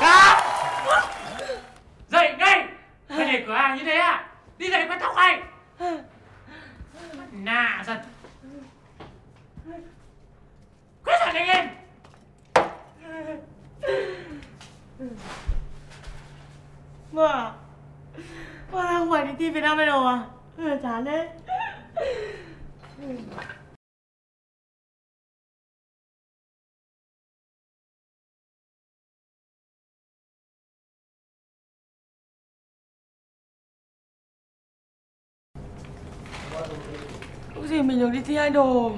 xa xôi Dậy ngay! Cái này cửa hàng như thế à? Đi dậy quét tóc anh! Nạ giật! Quét hẳn anh em! Mà Vâng không phải đi thi Việt Nam Idol à? Chán đấy Ước gì mình được đi thi idol.